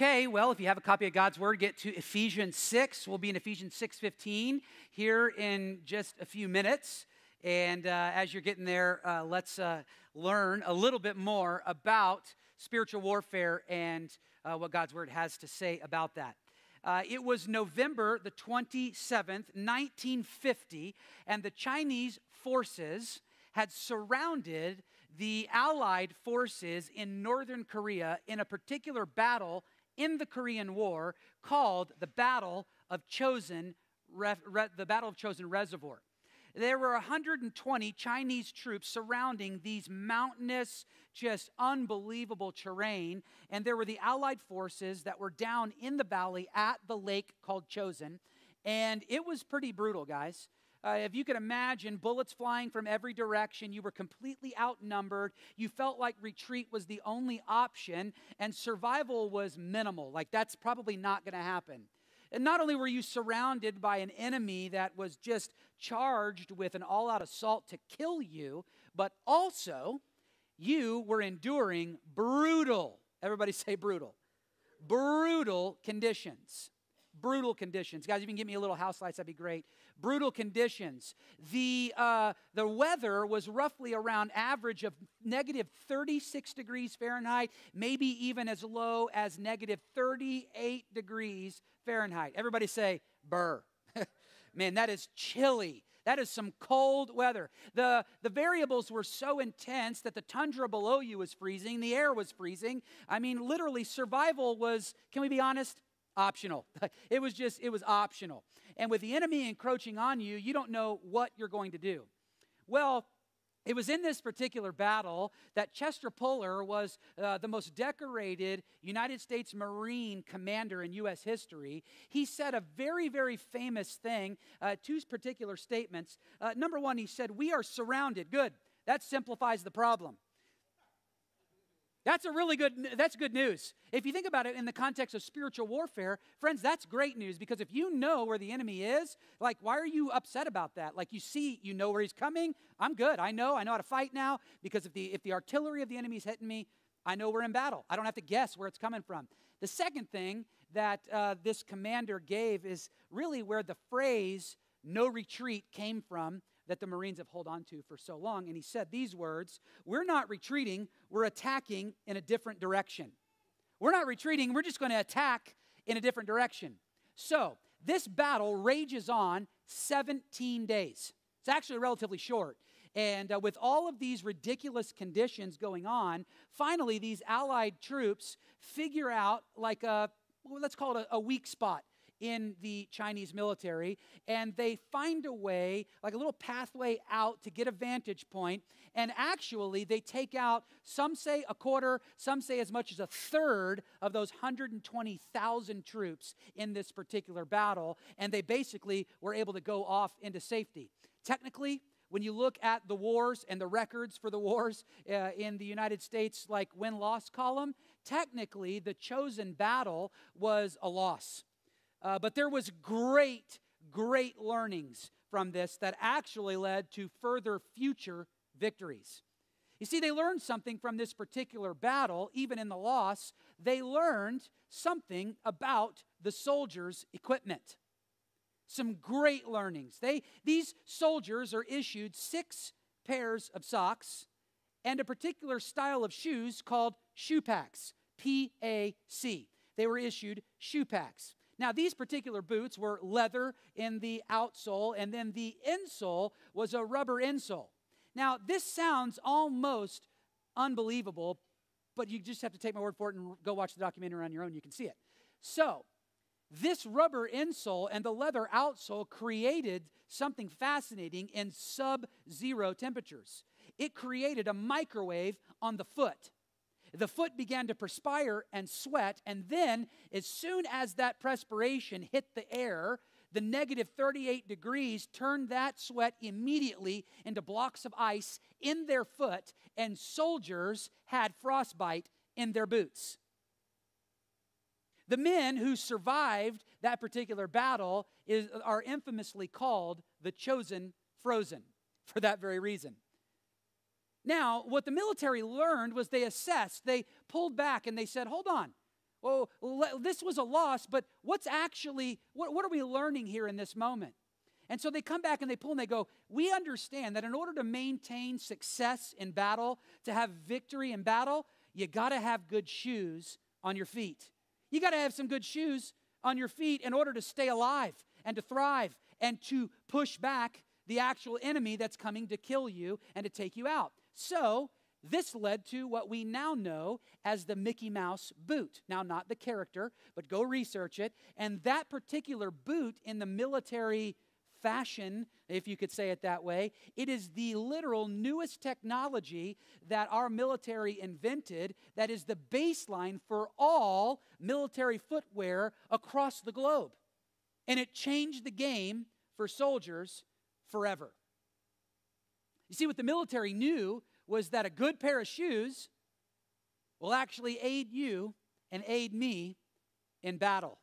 Okay, well, if you have a copy of God's Word, get to Ephesians 6. We'll be in Ephesians 6:15 here in just a few minutes. And uh, as you're getting there, uh, let's uh, learn a little bit more about spiritual warfare and uh, what God's Word has to say about that. Uh, it was November the 27th, 1950, and the Chinese forces had surrounded the Allied forces in northern Korea in a particular battle in the Korean War called the Battle of Chosin, the Battle of Chosin Reservoir. There were 120 Chinese troops surrounding these mountainous, just unbelievable terrain, and there were the Allied forces that were down in the valley at the lake called Chosin. and it was pretty brutal, guys. Uh, if you could imagine bullets flying from every direction, you were completely outnumbered. You felt like retreat was the only option, and survival was minimal. Like, that's probably not going to happen. And not only were you surrounded by an enemy that was just charged with an all out assault to kill you, but also you were enduring brutal, everybody say brutal, brutal conditions. Brutal conditions. Guys, if you can give me a little house lights, that'd be great brutal conditions. The, uh, the weather was roughly around average of negative 36 degrees Fahrenheit, maybe even as low as negative 38 degrees Fahrenheit. Everybody say, burr. Man, that is chilly. That is some cold weather. The, the variables were so intense that the tundra below you was freezing, the air was freezing. I mean, literally, survival was, can we be honest? Optional. it was just, it was optional. And with the enemy encroaching on you, you don't know what you're going to do. Well, it was in this particular battle that Chesty Puller was uh, the most decorated United States Marine commander in U.S. history. He said a very, very famous thing, uh, two particular statements. Uh, number one, he said, We are surrounded. Good. That simplifies the problem. That's a really good that's good news. If you think about it in the context of spiritual warfare, friends, that's great news because if you know where the enemy is, like why are you upset about that? Like you see, you know where he's coming. I'm good. I know. I know how to fight now because if the if the artillery of the enemy is hitting me, I know we're in battle. I don't have to guess where it's coming from. The second thing that uh, this commander gave is really where the phrase "no retreat" came from that the Marines have held on to for so long. And he said these words We're not retreating, we're attacking in a different direction. We're not retreating, we're just going to attack in a different direction. So, this battle rages on 17 days. It's actually relatively short. And uh, with all of these ridiculous conditions going on, finally, these Allied troops figure out like a, well, let's call it a, a weak spot in the Chinese military, and they find a way, like a little pathway out to get a vantage. And actually, they take out, some say a quarter, some say as much as a third of those 120,000 troops in this particular battle, and they basically were able to go off into safety. Technically, when you look at the wars and the records for the wars uh, in the United States, like win loss column, technically the Chosin battle was a loss. Uh, but there was great, great learnings from this that actually led to further future victories. You see, they learned something from this particular battle, even in the loss. They learned something about the soldiers' equipment. Some great learnings. They, these soldiers are issued six pairs of socks and a particular style of shoes called shoe packs. P A C. They were issued shoe packs. Now, these particular boots were leather in the outsole, and then the insole was a rubber insole. Now, this sounds almost unbelievable, but you just have to take my word for it and go watch the documentary on your own. You can see it. So, this rubber insole and the leather outsole created something fascinating in sub zero temperatures. It created a microwave on the foot. The foot began to perspire and sweat, and then, as soon as that perspiration hit the air, the negative 38 degrees turned that sweat immediately into blocks of ice in their foot, and soldiers had frostbite in their boots. The men who survived that particular battle is, are infamously called the Chosin frozen for that very reason. Now, what the military learned was they assessed, they pulled back and they said, hold on, Oh, this was a loss, but what's actually, what, what are we learning here in this moment? And so they come back and they pull and they go, We understand that in order to maintain success in battle, to have victory in battle, you got to have good shoes on your feet. You got to have some good shoes on your feet in order to stay alive and to thrive and to push back the actual enemy that's coming to kill you and to take you out. So, this led to what we now know as the Mickey Mouse boot. Now, not the character, but go research it. And that particular boot in the military fashion, if you could say it that way. It is the literal newest technology that our military invented that is the baseline for all military footwear across the globe. And it changed the game for soldiers forever. You see, what the military knew was that a good pair of shoes will actually aid you and aid me in battle.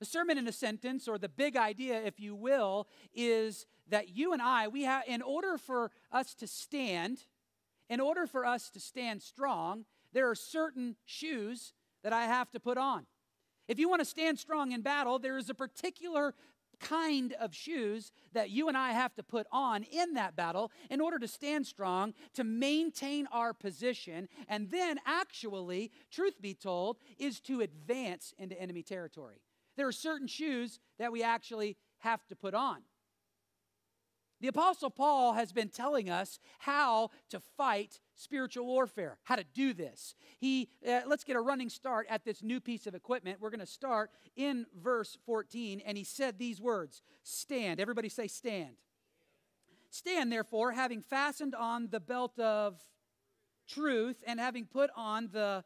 A sermon in a sentence, or the big idea, if you will, is that you and I, we have, in order for us to stand, in order for us to stand strong, there are certain shoes that I have to put on. If you want to stand strong in battle, there is a particular kind of shoes that you and I have to put on in that battle in order to stand strong, to maintain our position, and then actually, truth be told, is to advance into enemy territory. There are certain shoes that we actually have to put on. The Apostle Paul has been telling us how to fight spiritual warfare, how to do this. He, uh, let's get a running start at this new piece of equipment. We're going to start in verse 14, and he said these words Stand. Everybody say, Stand. Stand, therefore, having fastened on the belt of truth and having put on the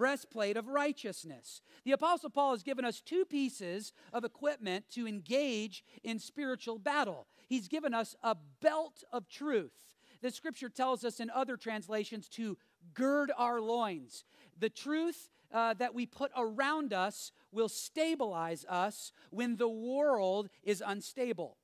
breastplate of righteousness. The Apostle Paul has given us two pieces of equipment to engage in spiritual battle. He's given us a belt of truth. The scripture tells us in other translations to gird our loins. The truth uh, that we put around us will stabilize us when the world is unstable.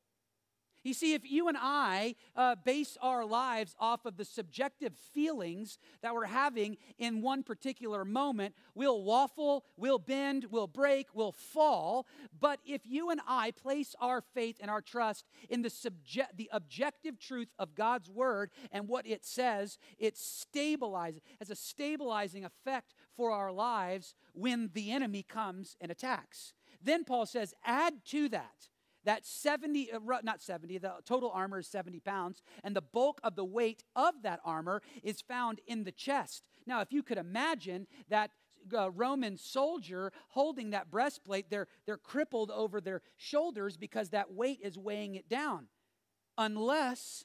You see, if you and I uh, base our lives off of the subjective feelings that we're having in one particular moment, we'll waffle, we'll bend, we'll break, we'll fall. But if you and I place our faith and our trust in the, subject, the objective truth of God's word and what it says, it stabilizes, has a stabilizing effect for our lives when the enemy comes and attacks. Then Paul says, add to that that 70, uh, not 70, the total armor is 70 pounds, and the bulk of the weight of that armor is found in the chest. Now, if you could imagine that uh, Roman soldier holding that breastplate, they're, they're crippled over their shoulders because that weight is weighing it down. Unless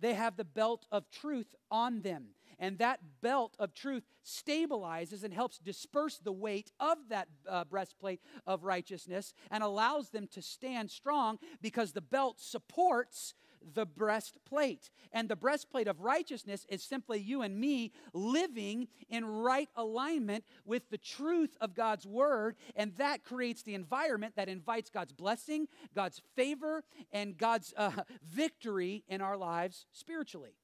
they have the belt of truth on them. And that belt of truth stabilizes and helps disperse the weight of that uh, breastplate of righteousness and allows them to stand strong because the belt supports the breastplate. And the breastplate of righteousness is simply you and me living in right alignment with the truth of God's word. And that creates the environment that invites God's blessing, God's favor, and God's uh, victory in our lives spiritually.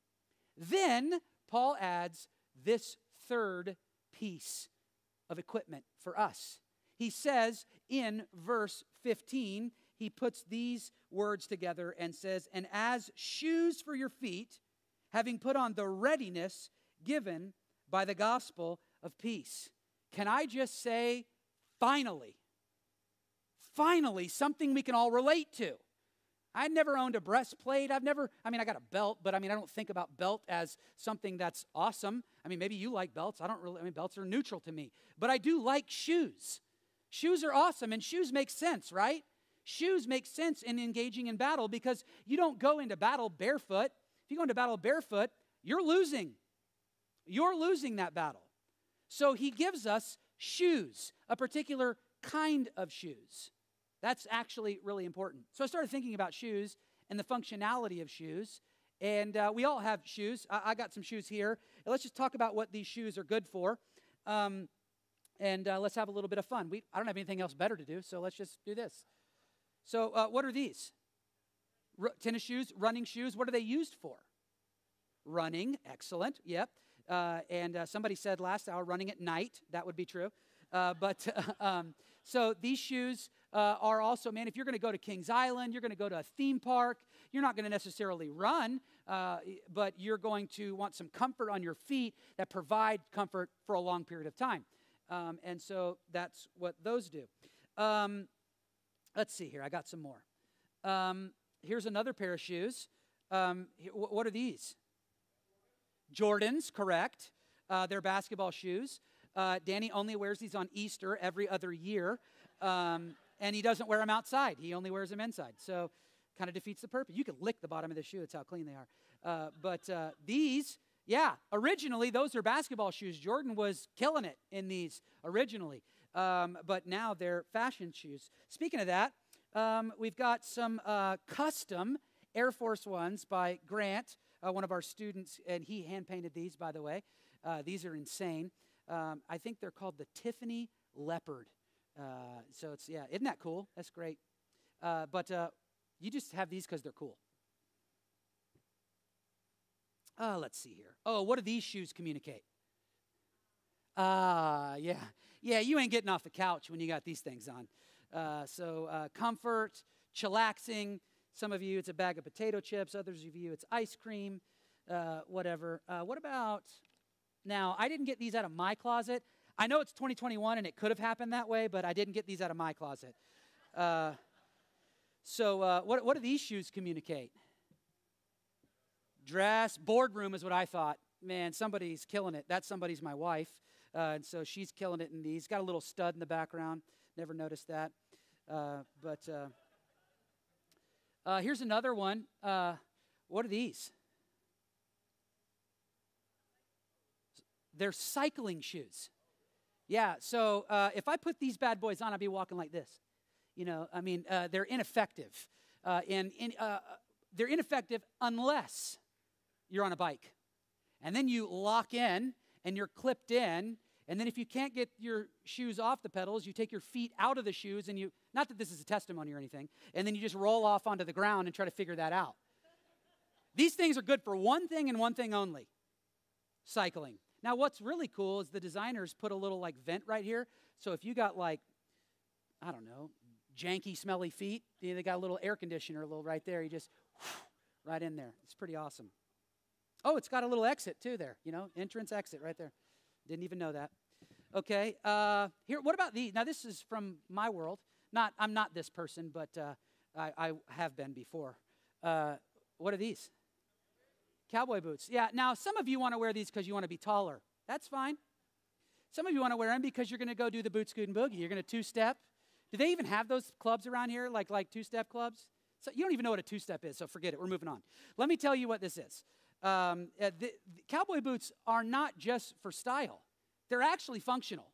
Then Paul adds this third piece of equipment for us. He says in verse 15, he puts these words together and says, And as shoes for your feet, having put on the readiness given by the gospel of peace. Can I just say, finally, finally, something we can all relate to? I never owned a breastplate. I've never, I mean, I got a belt, but I mean, I don't think about belt as something that's awesome. I mean, maybe you like belts. I don't really, I mean, belts are neutral to me. But I do like shoes. Shoes are awesome, and shoes make sense, right? Shoes make sense in engaging in battle because you don't go into battle barefoot. If you go into battle barefoot, you're losing. You're losing that battle. So he gives us shoes, a particular kind of shoes. That's actually really important. So I started thinking about shoes and the functionality of shoes. And uh, we all have shoes. I, I, got some shoes here. And let's just talk about what these shoes are good for. Um, and uh, let's have a little bit of fun. We, I don't have anything else better to do, so let's just do this. So, uh, what are these? R- tennis shoes, running shoes. What are they used for? Running, excellent. Yep. Uh, and uh, somebody said last hour, running at night. That would be true. Uh, but um, so these shoes uh, are also, man, if you're going to go to Kings Island, you're going to go to a theme park, you're not going to necessarily run, uh, but you're going to want some comfort on your feet that provide comfort for a long period of time. Um, and so that's what those do. Um, let's see here. I got some more. Um, here's another pair of shoes. Um, what are these? Jordans, correct. Uh, they're basketball shoes. Uh, Danny only wears these on Easter every other year, um, and he doesn't wear them outside. He only wears them inside. So, kind of defeats the purpose. You can lick the bottom of the shoe; it's how clean they are. Uh, but uh, these, yeah, originally those are basketball shoes. Jordan was killing it in these originally, um, but now they're fashion shoes. Speaking of that, um, we've got some uh, custom Air Force Ones by Grant, uh, one of our students, and he hand painted these, by the way. Uh, these are insane. Um, I think they're called the Tiffany Leopard. Uh, so it's, yeah, isn't that cool? That's great. Uh, but uh, you just have these because they're cool. Uh, let's see here. Oh, what do these shoes communicate? Ah, yeah. Yeah, you ain't getting off the couch when you got these things on. Uh, so, uh, comfort, chillaxing. Some of you, it's a bag of potato chips. Others of you, it's ice cream, whatever. What about now, I didn't get these out of my closet. I know it's 2021 and it could have happened that way, but I didn't get these out of my closet. Uh, so, uh, what, what do these shoes communicate? Dress, boardroom is what I thought. Man, somebody's killing it. That somebody's my wife. Uh, and so she's killing it in these. Got a little stud in the background. Never noticed that. Uh, but uh, uh, here's another one. what are these? They're cycling shoes. Yeah, so uh, if I put these bad boys on, I'd be walking like this. You know, I mean, uh, they're ineffective. Uh, and in, uh, they're ineffective unless you're on a bike. And then you lock in and you're clipped in. And then if you can't get your shoes off the pedals, you take your feet out of the shoes and you, not that this is a testimony or anything, and then you just roll off onto the ground and try to figure that out. These things are good for one thing and one thing only cycling. Now, what's really cool is the designers put a little like vent right here. So if you got like, I don't know, janky, smelly feet, they got a little air conditioner, a little right there. You just right in there. It's pretty awesome. Oh, it's got a little exit too there. You know, entrance, exit right there. Didn't even know that. Okay. Uh, here, what about these? Now, this is from my world. Not, I'm not this person, but uh, I, I, have been before. Uh, what are these? Cowboy boots. Yeah, now some of you want to wear these because you want to be taller. That's fine. Some of you want to wear them because you're going to go do the boot scoot and boogie. You're going to two step. Do they even have those clubs around here, like, like two step clubs? So you don't even know what a two step is, so forget it. We're moving on. Let me tell you what this is. Um, uh, the, the cowboy boots are not just for style, they're actually functional,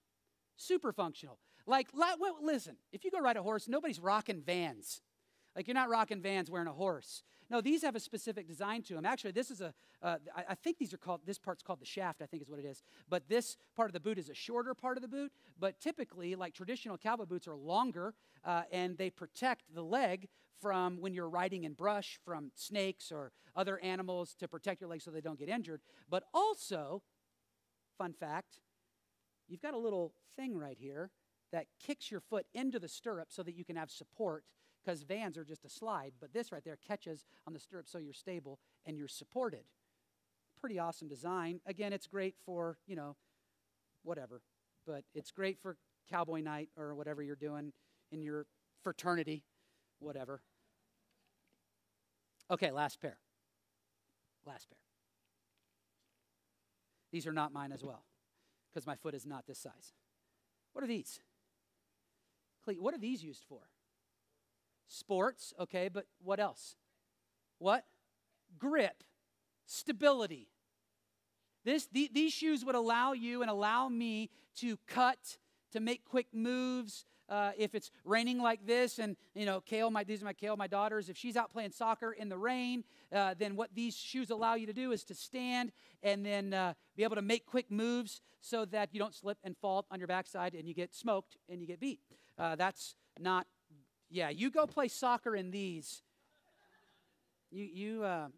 super functional. Like, listen, if you go ride a horse, nobody's rocking vans. Like, you're not rocking vans wearing a horse. No, these have a specific design to them. Actually, this is a. Uh, I, I think these are called, this part's called the shaft, I think is what it is. But this part of the boot is a shorter part of the boot. But typically, like traditional cowboy boots are longer uh, and they protect the leg from when you're riding in brush from snakes or other animals to protect your leg so they don't get injured. But also, fun fact, you've got a little thing right here that kicks your foot into the stirrup so that you can have support because vans are just a slide, but this right there catches on the stirrup so you're stable and you're supported. Pretty awesome design. Again, it's great for, you know, whatever, but it's great for cowboy night or whatever you're doing in your fraternity, whatever. Okay, last pair. Last pair. These are not mine as well because my foot is not this size. What are these? What are these used for? Sports, okay, but what else? What? Grip, stability. This, the, these shoes would allow you and allow me to cut, to make quick moves. Uh, if it's raining like this, and you know, Kale, my these are my Kale, my daughters. If she's out playing soccer in the rain, uh, then what these shoes allow you to do is to stand and then uh, be able to make quick moves so that you don't slip and fall on your backside and you get smoked and you get beat. Uh, that's not yeah, you go play soccer in these. You, you, uh,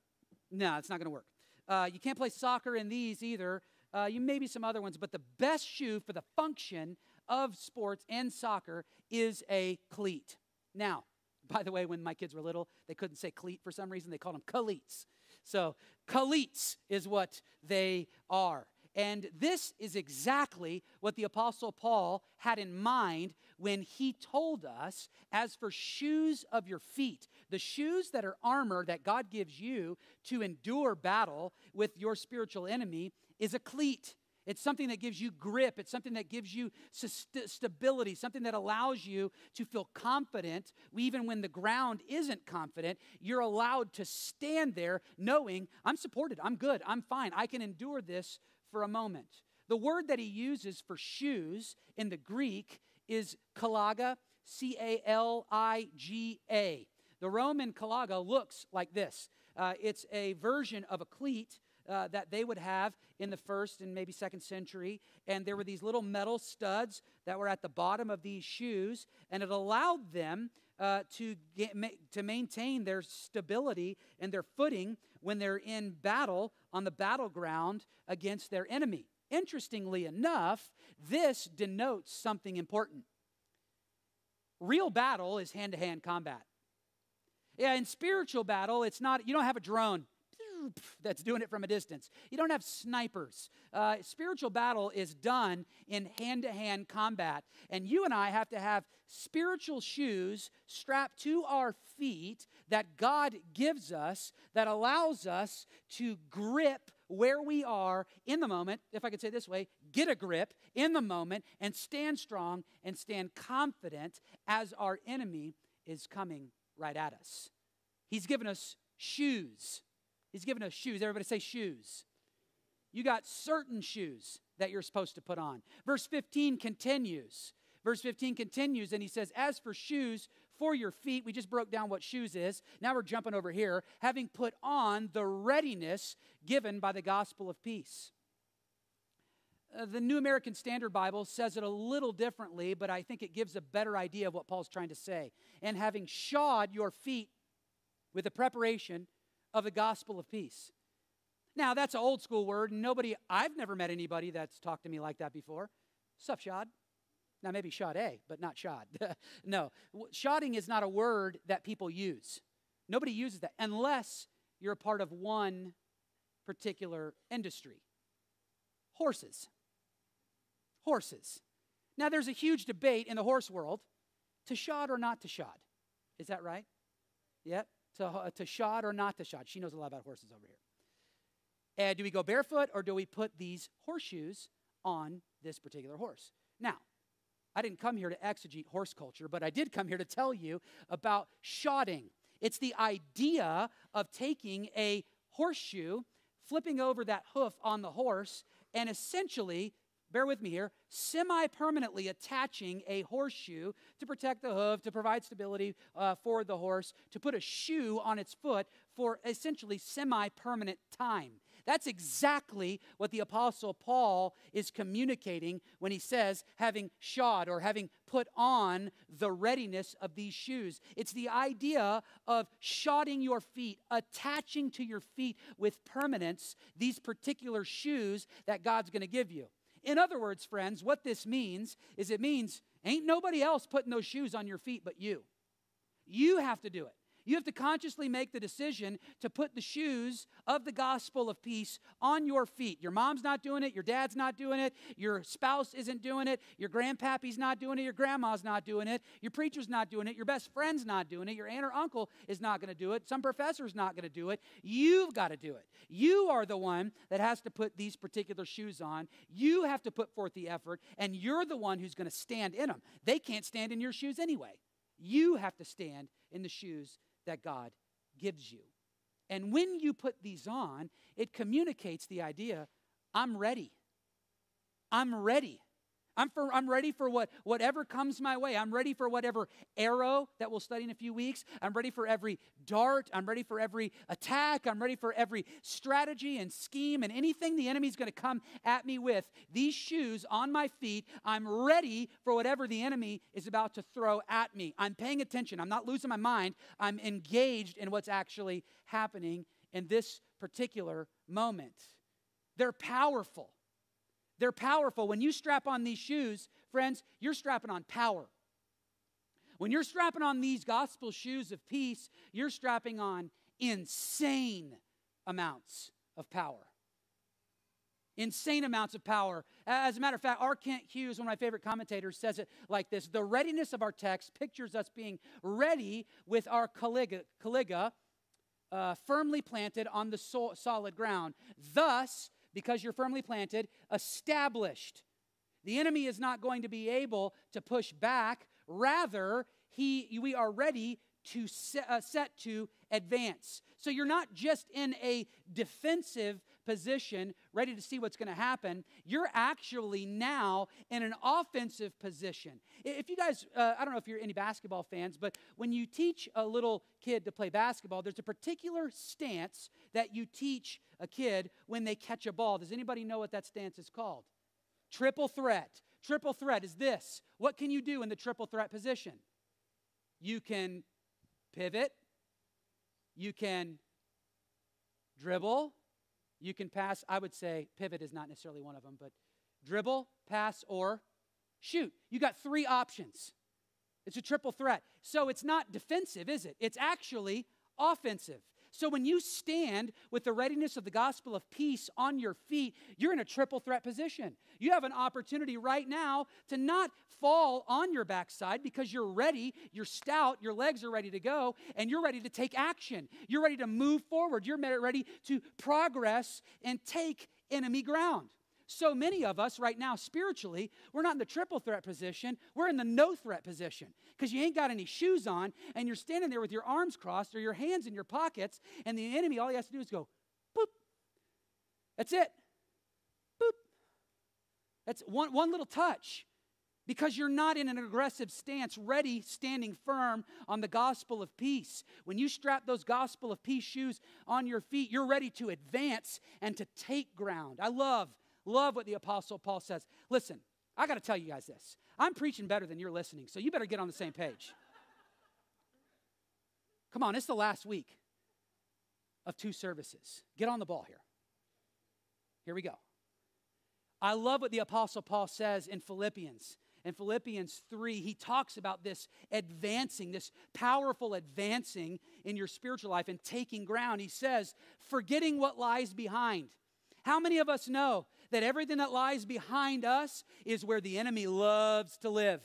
no, it's not going to work. Uh, you can't play soccer in these either. Uh, you maybe some other ones, but the best shoe for the function of sports and soccer is a cleat. Now, by the way, when my kids were little, they couldn't say cleat for some reason. They called them cleats. So, cleats is what they are. And this is exactly what the Apostle Paul had in mind when he told us, as for shoes of your feet, the shoes that are armor that God gives you to endure battle with your spiritual enemy is a cleat. It's something that gives you grip. It's something that gives you st- stability, something that allows you to feel confident. Even when the ground isn't confident, you're allowed to stand there knowing I'm supported, I'm good, I'm fine, I can endure this for a moment. The word that he uses for shoes in the Greek is caliga, C A L I G A. The Roman caliga looks like this uh, it's a version of a cleat. Uh, that they would have in the first and maybe second century. And there were these little metal studs that were at the bottom of these shoes, and it allowed them uh, to, get, ma- to maintain their stability and their footing when they're in battle on the battleground against their enemy. Interestingly enough, this denotes something important. Real battle is hand to hand combat. Yeah, in spiritual battle, it's not, you don't have a drone that's doing it from a distance. You don't have snipers. Uh, spiritual battle is done in hand to hand combat. And you and I have to have spiritual shoes strapped to our feet that God gives us that allows us to grip where we are in the moment, if I could say this way, get a grip in the moment and stand strong and stand confident as our enemy is coming right at us. He's given us shoes He's given us shoes. Everybody say shoes. You got certain shoes that you're supposed to put on. Verse 15 continues. Verse 15 continues, and he says, As for shoes for your feet, we just broke down what shoes is. Now we're jumping over here, having put on the readiness given by the gospel of peace. Uh, the New American Standard Bible says it a little differently, but I think it gives a better idea of what Paul's trying to say. And having shod your feet with the preparation of the gospel of peace. Now, that's an old school word. And nobody, I've never met anybody that's talked to me like that before. Sup, shod? Now, maybe shod A, but not shod. no, shodding is not a word that people use. Nobody uses that unless you're a part of one particular industry horses. Horses. Now, there's a huge debate in the horse world to shod or not to shod. Is that right? Yep to, to shod or not to shod. She knows a lot about horses over here. And do we go barefoot or do we put these horseshoes on this particular horse? Now, I didn't come here to exegete horse culture, but I did come here to tell you about shodding. It's the idea of taking a horseshoe, flipping over that hoof on the horse, and essentially bear with me here, semi permanently attaching a horseshoe to protect the hoof, to provide stability uh, for the horse, to put a shoe on its foot for essentially semi permanent time. That's exactly what the Apostle Paul is communicating when he says, having shod or having put on the readiness of these shoes. It's the idea of shodding your feet, attaching to your feet with permanence these particular shoes that God's going to give you. In other words, friends, what this means is it means ain't nobody else putting those shoes on your feet but you. You have to do it. You have to consciously make the decision to put the shoes of the gospel of peace on your feet. Your mom's not doing it, your dad's not doing it, your spouse isn't doing it, your grandpappy's not doing it, your grandma's not doing it, your preacher's not doing it, your best friend's not doing it, your aunt or uncle is not going to do it, some professor's not going to do it. You've got to do it. You are the one that has to put these particular shoes on. You have to put forth the effort, and you're the one who's going to stand in them. They can't stand in your shoes anyway. You have to stand in the shoes that God gives you. And when you put these on, it communicates the idea I'm ready. I'm ready. I'm, for, I'm ready for what, whatever comes my way. I'm ready for whatever arrow that we'll study in a few weeks. I'm ready for every dart. I'm ready for every attack. I'm ready for every strategy and scheme and anything the enemy's going to come at me with. These shoes on my feet, I'm ready for whatever the enemy is about to throw at me. I'm paying attention. I'm not losing my mind. I'm engaged in what's actually happening in this particular moment. They're powerful. They're powerful. When you strap on these shoes, friends, you're strapping on power. When you're strapping on these gospel shoes of peace, you're strapping on insane amounts of power. Insane amounts of power. As a matter of fact, R. Kent Hughes, one of my favorite commentators, says it like this The readiness of our text pictures us being ready with our caliga, caliga uh, firmly planted on the so- solid ground. Thus, because you're firmly planted, established. The enemy is not going to be able to push back. Rather, he, we are ready to set, uh, set to advance. So you're not just in a defensive position, ready to see what's going to happen. You're actually now in an offensive position. If you guys, uh, I don't know if you're any basketball fans, but when you teach a little kid to play basketball, there's a particular stance that you teach a kid when they catch a ball. Does anybody know what that stance is called? Triple threat. Triple threat is this. What can you do in the triple threat position? You can pivot, you can dribble, you can pass. I would say pivot is not necessarily one of them, but dribble, pass, or shoot. You got three options. It's a triple threat. So it's not defensive, is it? It's actually offensive. So when you stand with the readiness of the gospel of peace on your feet, you're in a triple threat position. You have an opportunity right now to not fall on your backside because you're ready, you're stout, your legs are ready to go, and you're ready to take action. You're ready to move forward. You're ready to progress and take enemy ground. So many of us right now, spiritually, we're not in the triple threat position, we're in the no threat position because you ain't got any shoes on and you're standing there with your arms crossed or your hands in your pockets, and the enemy, all he has to do is go, boop. That's it. Boop. That's one, one little touch because you're not in an aggressive stance, ready, standing firm on the gospel of peace. When you strap those gospel of peace shoes on your feet, you're ready to advance and to take ground. I love Love what the Apostle Paul says. Listen, I got to tell you guys this. I'm preaching better than you're listening, so you better get on the same page. Come on, it's the last week of two services. Get on the ball here. Here we go. I love what the Apostle Paul says in Philippians. In Philippians 3, he talks about this advancing, this powerful advancing in your spiritual life and taking ground. He says, forgetting what lies behind. How many of us know that everything that lies behind us is where the enemy loves to live.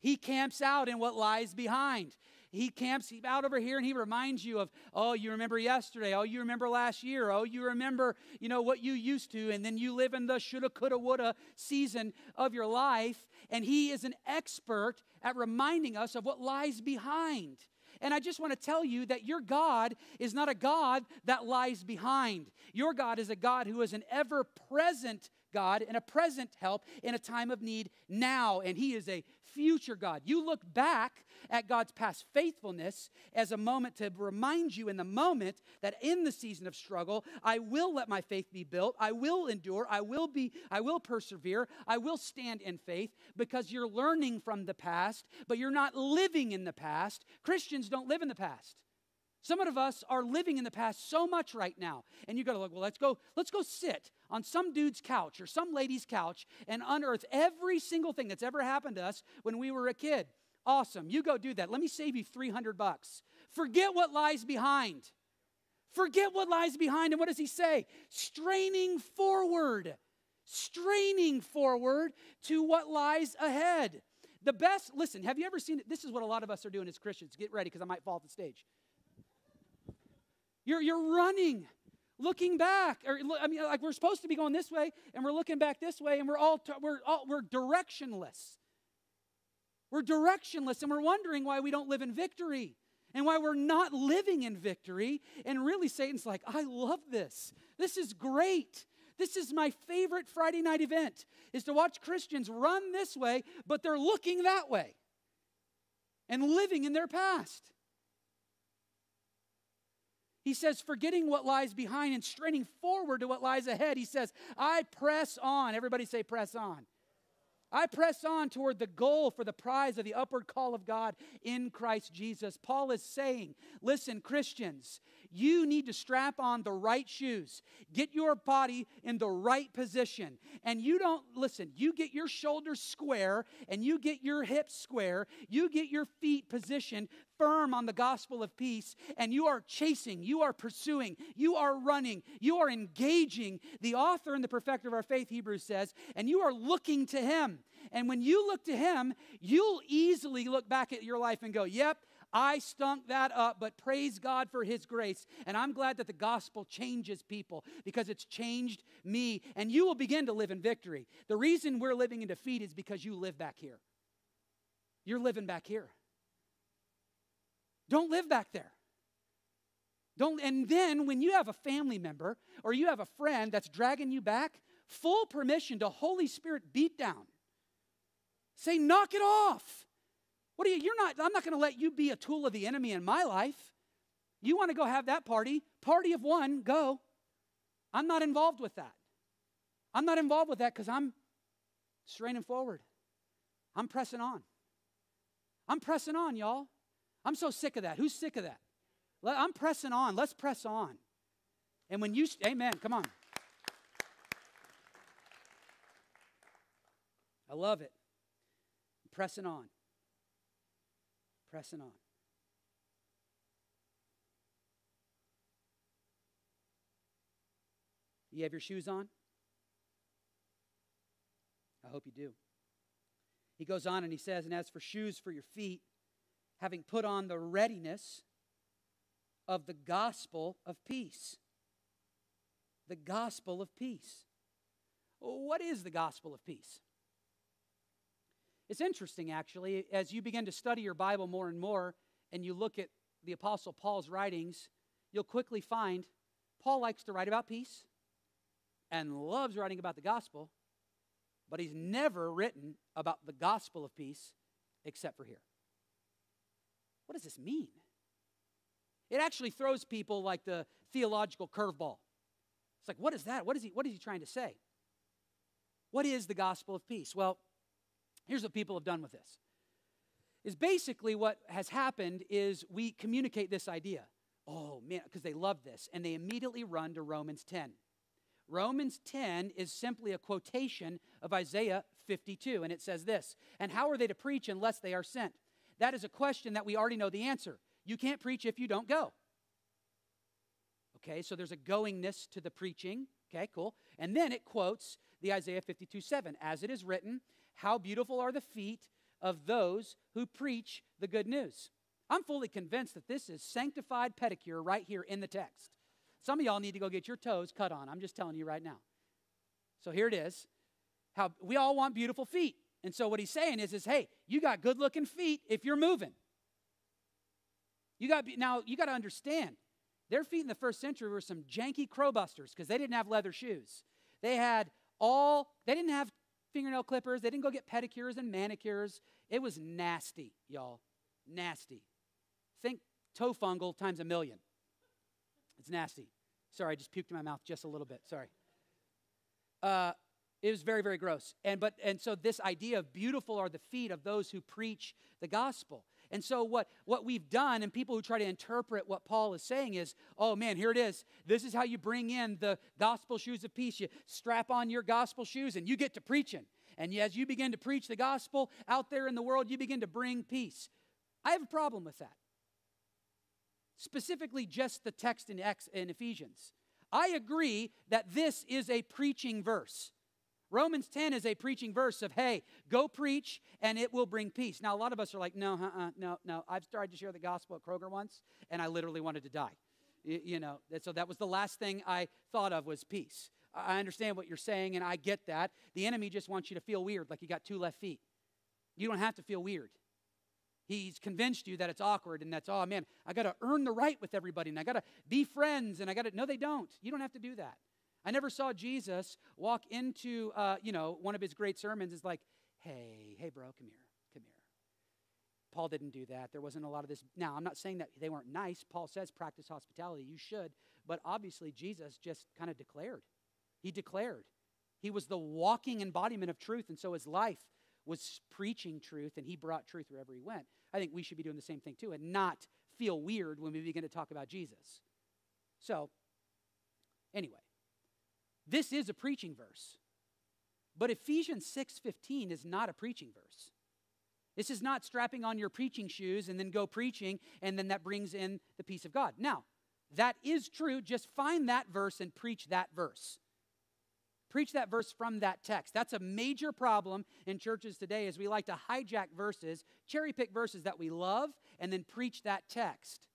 He camps out in what lies behind. He camps out over here and he reminds you of, oh, you remember yesterday. Oh, you remember last year. Oh, you remember, you know, what you used to. And then you live in the shoulda, coulda, woulda season of your life. And he is an expert at reminding us of what lies behind. And I just want to tell you that your God is not a God that lies behind. Your God is a God who is an ever present God and a present help in a time of need now. And He is a future God. You look back at God's past faithfulness as a moment to remind you in the moment that in the season of struggle, I will let my faith be built. I will endure. I will be, I will persevere. I will stand in faith because you're learning from the past, but you're not living in the past. Christians don't live in the past. Some of us are living in the past so much right now. And you got to look, well, let's go, let's go sit on some dude's couch or some lady's couch and unearth every single thing that's ever happened to us when we were a kid. Awesome. You go do that. Let me save you 300 bucks. Forget what lies behind. Forget what lies behind. And what does he say? Straining forward. Straining forward to what lies ahead. The best, listen, have you ever seen it? This is what a lot of us are doing as Christians. Get ready because I might fall off the stage. You're, you're running, looking back. Or, I mean, like we're supposed to be going this way, and we're looking back this way, and we're all, we're, all, we're directionless. We're directionless, and we're wondering why we don't live in victory and why we're not living in victory. And really, Satan's like, I love this. This is great. This is my favorite Friday night event is to watch Christians run this way, but they're looking that way and living in their past. He says, forgetting what lies behind and straining forward to what lies ahead. He says, I press on. Everybody say, press on. I press on toward the goal for the prize of the upward call of God in Christ Jesus. Paul is saying, listen, Christians, You need to strap on the right shoes, get your body in the right position. And you don't, listen, you get your shoulders square and you get your hips square, you get your feet positioned firm on the gospel of peace, and you are chasing, you are pursuing, you are running, you are engaging the author and the perfecter of our faith, Hebrews says, and you are looking to him. And when you look to him, you'll easily look back at your life and go, Yep, I stunk that up, but praise God for His grace. And I'm glad that the gospel changes people because it's changed me. And you will begin to live in victory. The reason we're living in defeat is because you live back here. You're living back here. Don't live back there. Don't, and then when you have a family member or you have a friend that's dragging you back, full permission to Holy Spirit beat down. Say, knock it off. What are you? You're not, I'm not going to let you be a tool of the enemy in my life. You want to go have that party? Party of one, go. I'm not involved with that. I'm not involved with that because I'm straining forward. I'm pressing on. I'm pressing on, y'all. I'm so sick of that. Who's sick of that? I'm pressing on. Let's press on. And when you, amen, come on. I love it. I'm pressing on pressing on. You have your shoes on? I hope you do. He goes on and he says, And as for shoes for your feet, having put on the readiness of the gospel of peace. The gospel of peace. What is the gospel of peace? It's interesting, actually, as you begin to study your Bible more and more and you look at the Apostle Paul's writings, you'll quickly find Paul likes to write about peace and loves writing about the gospel, but he's never written about the gospel of peace except for here. What does this mean? It actually throws people like the theological curveball. It's like, what is that? What is he, what is he trying to say? What is the gospel of peace? Well, Here's what people have done with this. Is basically what has happened is we communicate this idea. Oh man, because they love this, and they immediately run to Romans 10. Romans 10 is simply a quotation of Isaiah 52, and it says this And how are they to preach unless they are sent? That is a question that we already know the answer. You can't preach if you don't go. Okay, so there's a goingness to the preaching. Okay, cool. And then it quotes the Isaiah 52 7. As it is written, how beautiful are the feet of those who preach the good news. I'm fully convinced that this is sanctified pedicure right here in the text. Some of y'all need to go get your toes cut on. I'm just telling you right now. So here it is. How we all want beautiful feet. And so what he's saying is, is hey, you got good looking feet if you're moving. You got now you got to understand, their feet in the first century were some janky crowbusters because they didn't have leather shoes. They had all they didn't have fingernail clippers. They didn't go get pedicures and manicures. It was nasty, y'all. Nasty. Think toe fungal times a million. It's nasty. Sorry, I just puked in my mouth just a little bit. Sorry. Uh, it was very, very gross. And but and so this idea of beautiful are the feet of those who preach the gospel. And so, what, what we've done, and people who try to interpret what Paul is saying is, oh man, here it is. This is how you bring in the gospel shoes of peace. You strap on your gospel shoes and you get to preaching. And as you begin to preach the gospel out there in the world, you begin to bring peace. I have a problem with that. Specifically, just the text in, in Ephesians. I agree that this is a preaching verse. Romans 10 is a preaching verse of, hey, go preach and it will bring peace. Now, a lot of us are like, no, uh-uh, no, no. I've started to share the gospel at Kroger once and I literally wanted to die. You, you know, so that was the last thing I thought of was peace. I understand what you're saying and I get that. The enemy just wants you to feel weird, like you got two left feet. You don't have to feel weird. He's convinced you that it's awkward and that's, oh man, I got to earn the right with everybody and I got to be friends and I got to. No, they don't. You don't have to do that. I never saw Jesus walk into, uh, you know, one of his great sermons is like, hey, hey, bro, come here, come here. Paul didn't do that. There wasn't a lot of this. Now, I'm not saying that they weren't nice. Paul says practice hospitality. You should. But obviously, Jesus just kind of declared. He declared. He was the walking embodiment of truth, and so his life was preaching truth, and he brought truth wherever he went. I think we should be doing the same thing too, and not feel weird when we begin to talk about Jesus. So, anyway, this is a preaching verse. But Ephesians 6:15 is not a preaching verse. This is not strapping on your preaching shoes and then go preaching and then that brings in the peace of God. Now, that is true. Just find that verse and preach that verse. Preach that verse from that text. That's a major problem in churches today is we like to hijack verses, cherry pick verses that we love and then preach that text.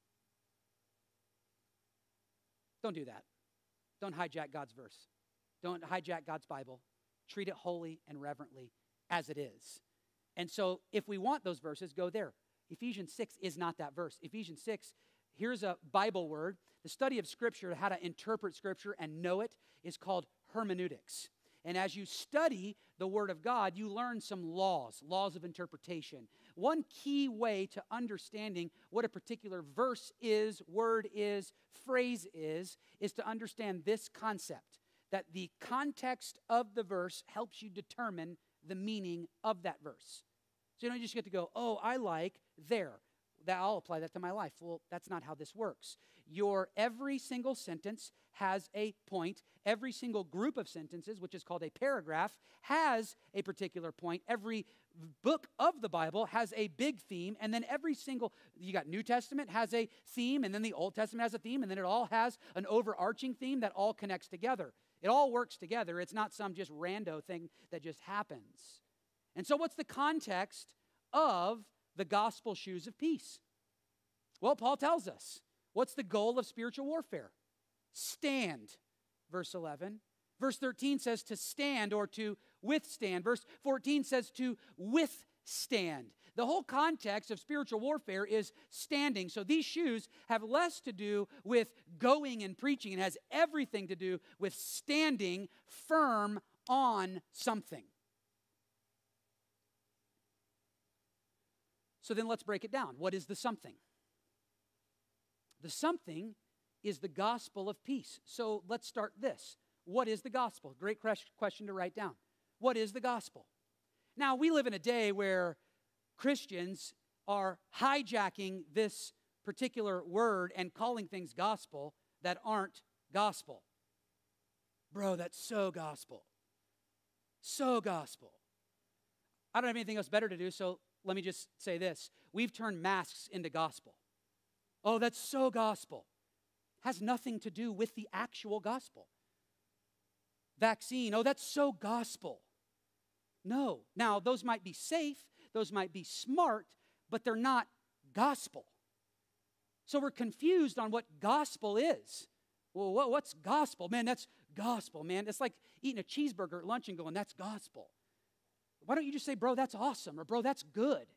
Don't do that. Don't hijack God's verse. Don't hijack God's Bible. Treat it holy and reverently as it is. And so, if we want those verses, go there. Ephesians 6 is not that verse. Ephesians 6, here's a Bible word. The study of Scripture, how to interpret Scripture and know it, is called hermeneutics. And as you study the Word of God, you learn some laws, laws of interpretation. One key way to understanding what a particular verse is, word is, phrase is, is to understand this concept that the context of the verse helps you determine the meaning of that verse. So you don't just get to go, oh, I like there. That I'll apply that to my life. Well, that's not how this works. Your every single sentence has a point. Every single group of sentences, which is called a paragraph, has a particular point. Every book of the Bible has a big theme, and then every single, you got New Testament has a theme, and then the Old Testament has a theme, and then it all has an overarching theme that all connects together. It all works together. It's not some just rando thing that just happens. And so, what's the context of the gospel shoes of peace? Well, Paul tells us what's the goal of spiritual warfare? Stand, verse 11. Verse 13 says to stand or to withstand. Verse 14 says to withstand. The whole context of spiritual warfare is standing. So these shoes have less to do with going and preaching and has everything to do with standing firm on something. So then let's break it down. What is the something? The something is the gospel of peace. So let's start this. What is the gospel? Great question to write down. What is the gospel? Now, we live in a day where Christians are hijacking this particular word and calling things gospel that aren't gospel. Bro, that's so gospel. So gospel. I don't have anything else better to do, so let me just say this. We've turned masks into gospel. Oh, that's so gospel. Has nothing to do with the actual gospel. Vaccine, oh, that's so gospel. No. Now, those might be safe, those might be smart, but they're not gospel. So we're confused on what gospel is. Well, what's gospel? Man, that's gospel, man. It's like eating a cheeseburger at lunch and going, that's gospel. Why don't you just say, bro, that's awesome, or bro, that's good?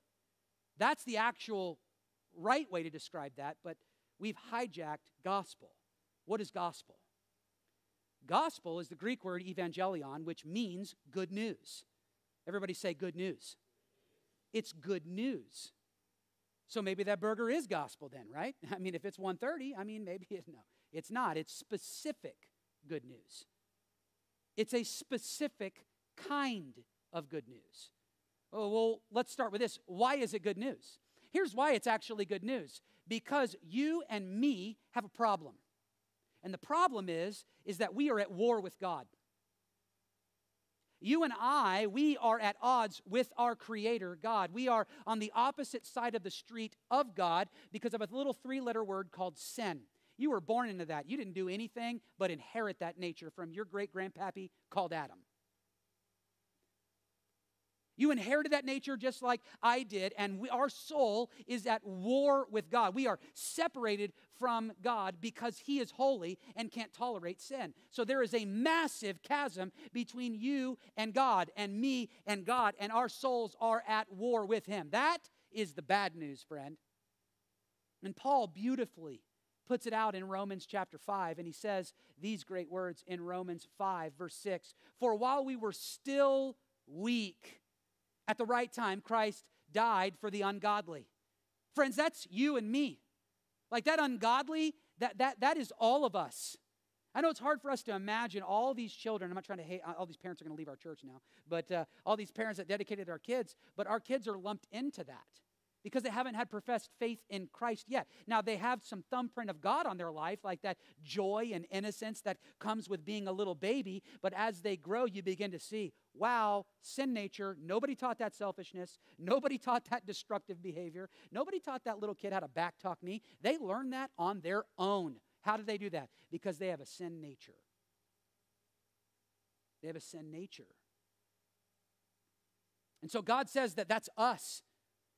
That's the actual right way to describe that, but we've hijacked gospel. What is gospel? Gospel is the Greek word evangelion, which means good news. Everybody say good news. It's good news. So maybe that burger is gospel then, right? I mean, if it's 130, I mean, maybe it's no. It's not. It's specific good news. It's a specific kind of good news. Oh, well, let's start with this. Why is it good news? Here's why it's actually good news. Because you and me have a problem. And the problem is is that we are at war with God. You and I, we are at odds with our Creator, God. We are on the opposite side of the street of God because of a little three letter word called sin. You were born into that. You didn't do anything but inherit that nature from your great grandpappy called Adam. You inherited that nature just like I did, and we, our soul is at war with God. We are separated from God because He is holy and can't tolerate sin. So there is a massive chasm between you and God, and me and God, and our souls are at war with Him. That is the bad news, friend. And Paul beautifully puts it out in Romans chapter 5, and he says these great words in Romans 5, verse 6 For while we were still weak, at the right time, Christ died for the ungodly. Friends, that's you and me. Like that ungodly, that, that, that is all of us. I know it's hard for us to imagine all these children. I'm not trying to hate, all these parents are going to leave our church now, but uh, all these parents that dedicated our kids, but our kids are lumped into that. because they haven't had professed faith in Christ yet. Now, they have some thumbprint of God on their life, like that joy and innocence that comes with being a little baby. But as they grow, you begin to see, wow, sin nature. Nobody taught that selfishness. Nobody taught that destructive behavior. Nobody taught that little kid how to backtalk me. They learned that on their own. How did they do that? Because they have a sin nature. They have a sin nature. And so God says that that's us.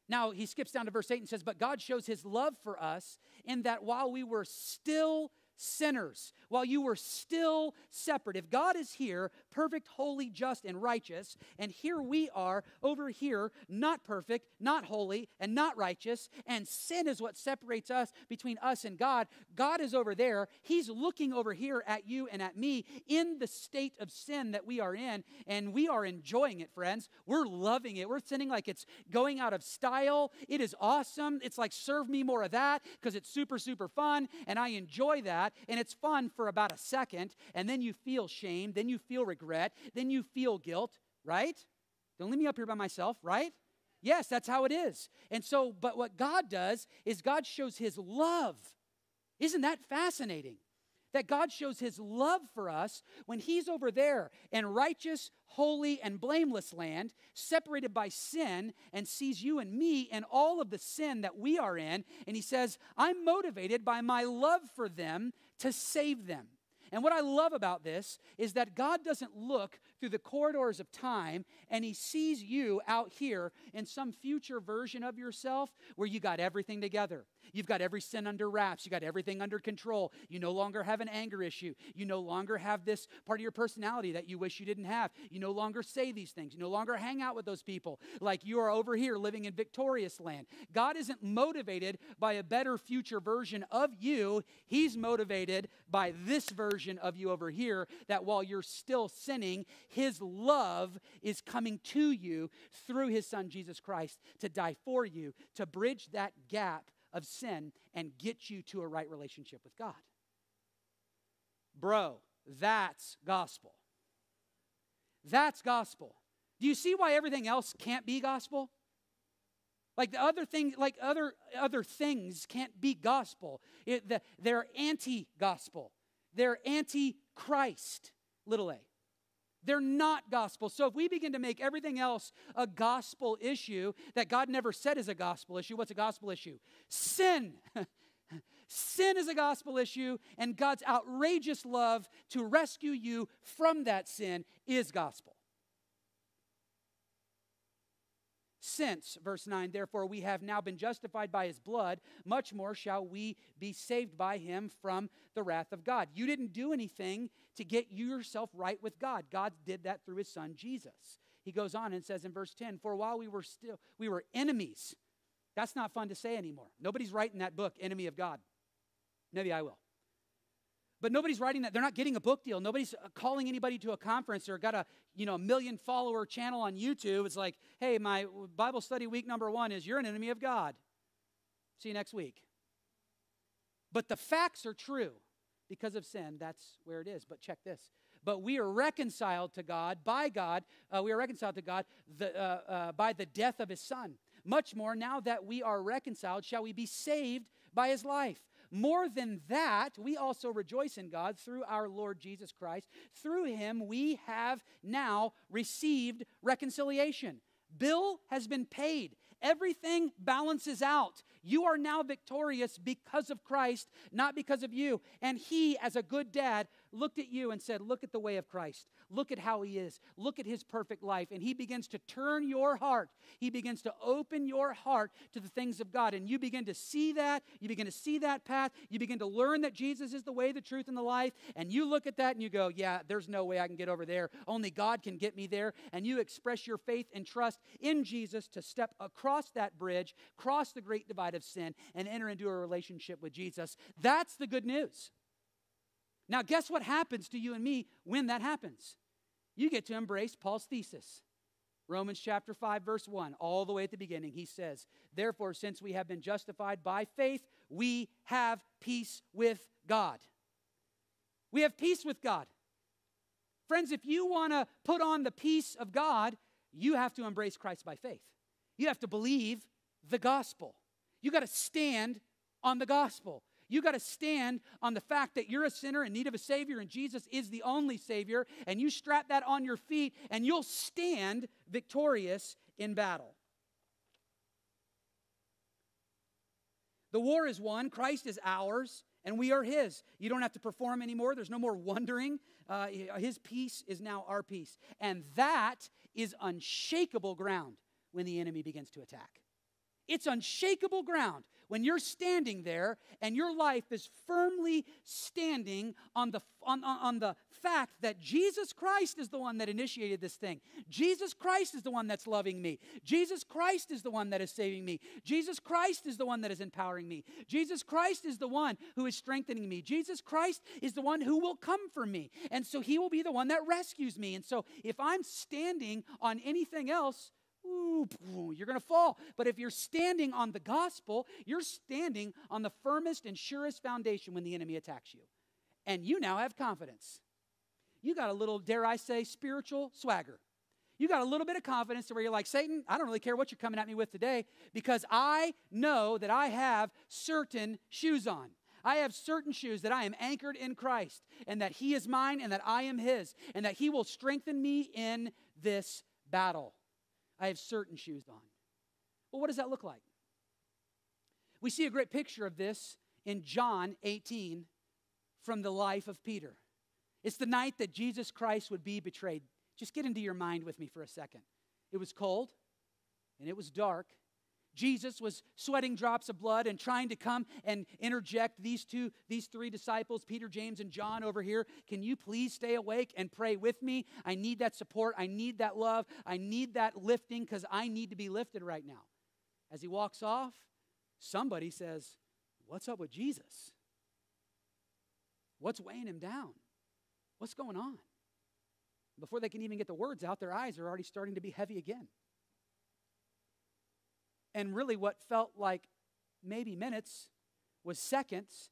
Now he skips down to verse 8 and says, But God shows his love for us in that while we were still sinners, while you were still separate. If God is here, perfect, holy, just, and righteous, and here we are over here, not perfect, not holy, and not righteous, and sin is what separates us between us and God, God is over there. He's looking over here at you and at me in the state of sin that we are in, and we are enjoying it, friends. We're loving it. We're sinning like it's going out of style. It is awesome. It's like, serve me more of that because it's super, super fun, and I enjoy that that, and it's fun for about a second, and then you feel shame, then you feel regret, then you feel guilt, right? Don't leave me up here by myself, right? Yes, that's how it is. And so, but what God does is God shows his love. Isn't that fascinating? That God shows his love for us when he's over there in righteous, holy, and blameless land, separated by sin, and sees you and me and all of the sin that we are in. And he says, I'm motivated by my love for them to save them. And what I love about this is that God doesn't look through the corridors of time and he sees you out here in some future version of yourself where you got everything together. You've got every sin under wraps. You got everything under control. You no longer have an anger issue. You no longer have this part of your personality that you wish you didn't have. You no longer say these things. You no longer hang out with those people like you are over here living in victorious land. God isn't motivated by a better future version of you. He's motivated by this version of you over here that while you're still sinning, his love is coming to you through his son Jesus Christ to die for you, to bridge that gap of sin and get you to a right relationship with God. Bro, that's gospel. That's gospel. Do you see why everything else can't be gospel? Like the other thing, like other other things can't be gospel. It, the, they're anti-gospel. They're anti-Christ. Little a. They're not gospel. So if we begin to make everything else a gospel issue that God never said is a gospel issue, what's a gospel issue? Sin. sin is a gospel issue, and God's outrageous love to rescue you from that sin is gospel. Since, verse 9, therefore we have now been justified by his blood, much more shall we be saved by him from the wrath of God. You didn't do anything to get yourself right with God. God did that through his son Jesus. He goes on and says in verse 10, for while we were still we were enemies. That's not fun to say anymore. Nobody's writing that book, Enemy of God. Maybe I will. But nobody's writing that. They're not getting a book deal. Nobody's uh, calling anybody to a conference or got a you know a million follower channel on YouTube. It's like, hey, my Bible study week number one is you're an enemy of God. See you next week. But the facts are true because of sin. That's where it is. But check this. But we are reconciled to God by God. Uh, we are reconciled to God the, uh, uh, by the death of His Son. Much more now that we are reconciled, shall we be saved by His life. More than that, we also rejoice in God through our Lord Jesus Christ. Through him, we have now received reconciliation. Bill has been paid. Everything balances out. You are now victorious because of Christ, not because of you. And he, as a good dad, looked at you and said, Look at the way of Christ. Look at how he is. Look at his perfect life. And he begins to turn your heart. He begins to open your heart to the things of God. And you begin to see that. You begin to see that path. You begin to learn that Jesus is the way, the truth, and the life. And you look at that and you go, Yeah, there's no way I can get over there. Only God can get me there. And you express your faith and trust in Jesus to step across that bridge, cross the great divide of sin, and enter into a relationship with Jesus. That's the good news. Now, guess what happens to you and me when that happens? You get to embrace Paul's thesis. Romans chapter 5, verse 1, all the way at the beginning, he says, Therefore, since we have been justified by faith, we have peace with God. We have peace with God. Friends, if you want to put on the peace of God, you have to embrace Christ by faith. You have to believe the gospel. You got to stand on the gospel. You got to stand on the fact that you're a sinner in need of a Savior and Jesus is the only Savior, and you strap that on your feet and you'll stand victorious in battle. The war is won, Christ is ours, and we are His. You don't have to perform anymore, there's no more wondering. Uh, his peace is now our peace. And that is unshakable ground when the enemy begins to attack. It's unshakable ground when you're standing there and your life is firmly standing on the, on, on, the fact that Jesus Christ is the one that initiated this thing. Jesus Christ is the one that's loving me. Jesus Christ is the one that is saving me. Jesus Christ is the one that is empowering me. Jesus Christ is the one who is strengthening me. Jesus Christ is the one who will come for me. And so he will be the one that rescues me. And so if I'm standing on anything else, You're going to fall. But if you're standing on the gospel, you're standing on the firmest and surest foundation when the enemy attacks you. And you now have confidence. You got a little, dare I say, spiritual swagger. You got a little bit of confidence to where you're like, Satan, I don't really care what you're coming at me with today because I know that I have certain shoes on. I have certain shoes that I am anchored in Christ and that He is mine and that I am His and that He will strengthen me in this battle. I have certain shoes on. Well, what does that look like? We see a great picture of this in John 18 from the life of Peter. It's the night that Jesus Christ would be betrayed. Just get into your mind with me for a second. It was cold and it was dark, Jesus was sweating drops of blood and trying to come and interject these two, these three disciples, Peter, James, and John over here. Can you please stay awake and pray with me? I need that support. I need that love. I need that lifting because I need to be lifted right now. As he walks off, somebody says, What's up with Jesus? What's weighing him down? What's going on? Before they can even get the words out, their eyes are already starting to be heavy again and really what felt like maybe minutes was seconds.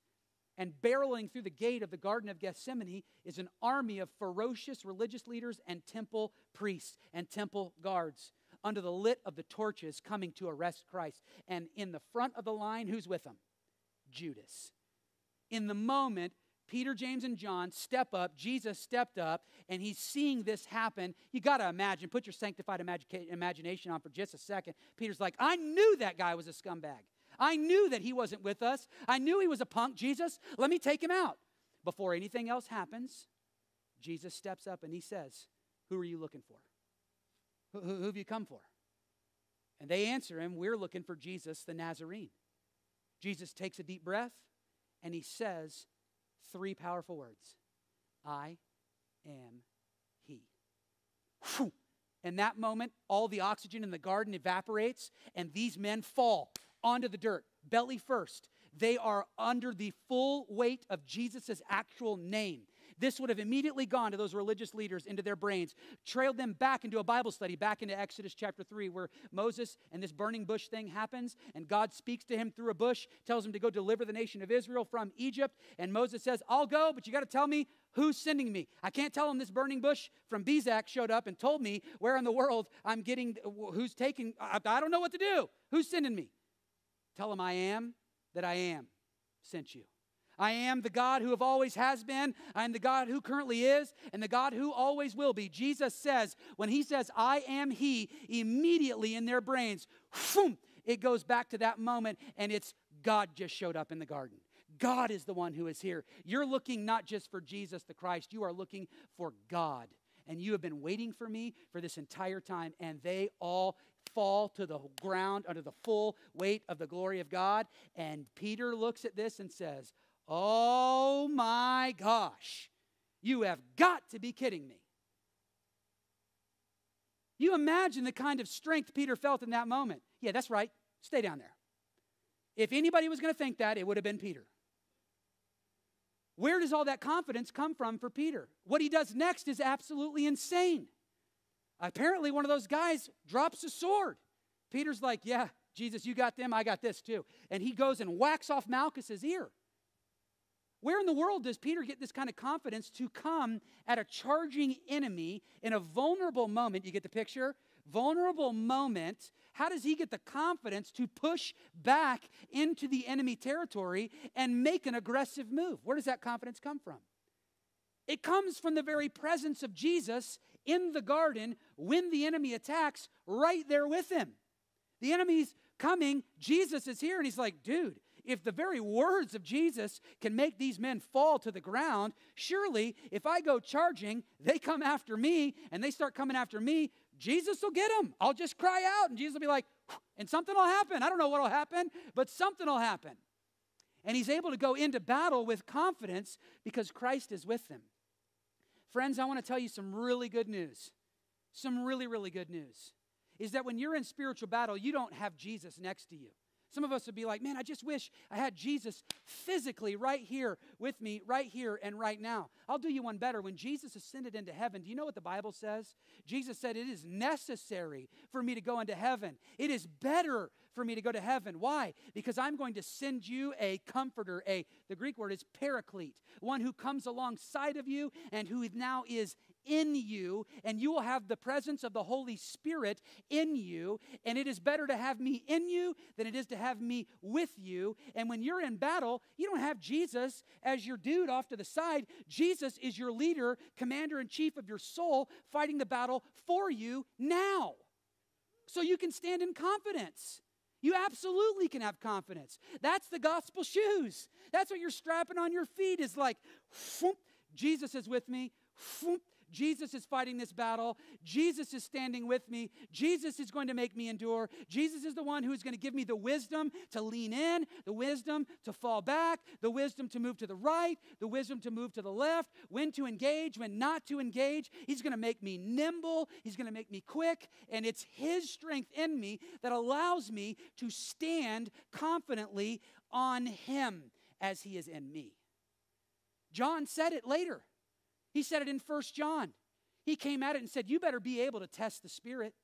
And barreling through the gate of the Garden of Gethsemane is an army of ferocious religious leaders and temple priests and temple guards under the lit of the torches coming to arrest Christ. And in the front of the line, who's with them? Judas. In the moment, Peter, James, and John step up. Jesus stepped up, and he's seeing this happen. You got to imagine, put your sanctified imagination on for just a second. Peter's like, I knew that guy was a scumbag. I knew that he wasn't with us. I knew he was a punk. Jesus, let me take him out. Before anything else happens, Jesus steps up and he says, Who are you looking for? Who, who, who have you come for? And they answer him, We're looking for Jesus the Nazarene. Jesus takes a deep breath and he says, three powerful words I am He. Whew. In that moment, all the oxygen in the garden evaporates, and these men fall onto the dirt, belly first. They are under the full weight of Jesus' actual name. This would have immediately gone to those religious leaders into their brains, trailed them back into a Bible study, back into Exodus chapter 3, where Moses and this burning bush thing happens, and God speaks to him through a bush, tells him to go deliver the nation of Israel from Egypt. And Moses says, I'll go, but you got to tell me who's sending me. I can't tell him this burning bush from Bezek showed up and told me where in the world I'm getting, who's taking, I, I don't know what to do. Who's sending me? Tell him I am that I am sent you. I am the God who have always has been. I am the God who currently is and the God who always will be. Jesus says, when he says, I am he, immediately in their brains, it goes back to that moment and it's God just showed up in the garden. God is the one who is here. You're looking not just for Jesus the Christ, you are looking for God. And you have been waiting for me for this entire time, and they all fall to the ground under the full weight of the glory of God. And Peter looks at this and says, Oh my gosh, you have got to be kidding me. You imagine the kind of strength Peter felt in that moment. Yeah, that's right. Stay down there. If anybody was going to think that, it would have been Peter. Where does all that confidence come from for Peter? What he does next is absolutely insane. Apparently, one of those guys drops a sword. Peter's like, Yeah, Jesus, you got them, I got this too. And he goes and whacks off Malchus's ear. Where in the world does Peter get this kind of confidence to come at a charging enemy in a vulnerable moment? You get the picture? vulnerable moment, how does he get the confidence to push back into the enemy territory and make an aggressive move? Where does that confidence come from? It comes from the very presence of Jesus in the garden when the enemy attacks, right there with him. The enemy's coming, Jesus is here, and he's like, dude, if the very words of Jesus can make these men fall to the ground, surely if I go charging, they come after me and they start coming after me, Jesus will get them. I'll just cry out and Jesus will be like, and something will happen. I don't know what will happen, but something will happen. And he's able to go into battle with confidence because Christ is with them. Friends, I want to tell you some really good news. Some really, really good news is that when you're in spiritual battle, you don't have Jesus next to you. Some of us would be like, man, I just wish I had Jesus physically right here with me, right here and right now. I'll do you one better. When Jesus ascended into heaven, do you know what the Bible says? Jesus said, It is necessary for me to go into heaven. It is better for me to go to heaven. Why? Because I'm going to send you a comforter, a the Greek word is paraclete, one who comes alongside of you and who now is in you, and you will have the presence of the Holy Spirit in you. And it is better to have me in you than it is to have me with you. And when you're in battle, you don't have Jesus as your dude off to the side. Jesus is your leader, commander in chief of your soul, fighting the battle for you now. So you can stand in confidence. You absolutely can have confidence. That's the gospel shoes. That's what you're strapping on your feet is like, Jesus is with me. Jesus is fighting this battle. Jesus is standing with me. Jesus is going to make me endure. Jesus is the one who is going to give me the wisdom to lean in, the wisdom to fall back, the wisdom to move to the right, the wisdom to move to the left, when to engage, when not to engage. He's going to make me nimble. He's going to make me quick. And it's His strength in me that allows me to stand confidently on Him as He is in me. John said it later. He said it in First John. He came at it and said, You better be able to test the Spirit.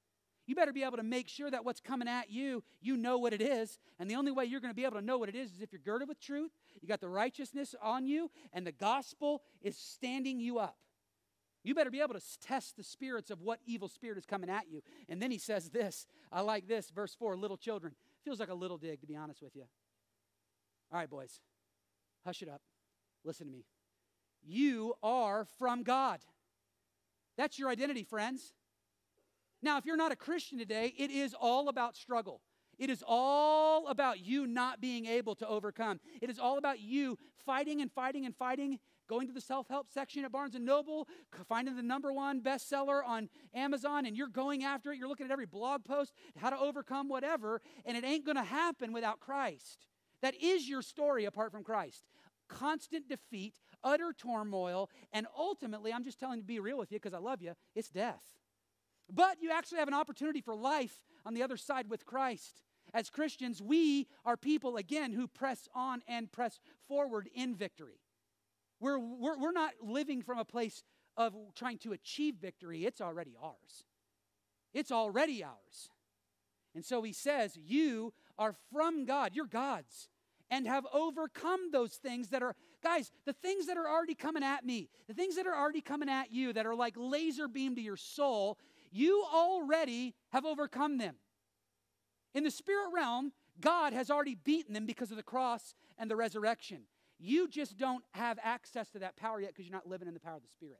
You better be able to make sure that what's coming at you, you know what it is. And the only way you're going to be able to know what it is is if you're girded with truth, you got the righteousness on you, and the gospel is standing you up. You better be able to test the spirits of what evil spirit is coming at you. And then he says this I like this, verse 4 little children. Feels like a little dig, to be honest with you. All right, boys, hush it up. Listen to me. You are from God. That's your identity, friends. Now, if you're not a Christian today, it is all about struggle. It is all about you not being able to overcome. It is all about you fighting and fighting and fighting, going to the self-help section at Barnes & Noble, finding the number one bestseller on Amazon, and you're going after it. You're looking at every blog post, how to overcome whatever, and it ain't going to happen without Christ. That is your story apart from Christ. Constant defeat, utter turmoil, and ultimately, I'm just telling you to be real with you because I love you, it's death. But you actually have an opportunity for life on the other side with Christ. As Christians, we are people, again, who press on and press forward in victory. We're, we're, we're not living from a place of trying to achieve victory, it's already ours. It's already ours. And so he says, You are from God, you're God's, and have overcome those things that are Guys, the things that are already coming at me, the things that are already coming at you that are like laser beam to your soul, you already have overcome them. In the spirit realm, God has already beaten them because of the cross and the resurrection. You just don't have access to that power yet because you're not living in the power of the Spirit.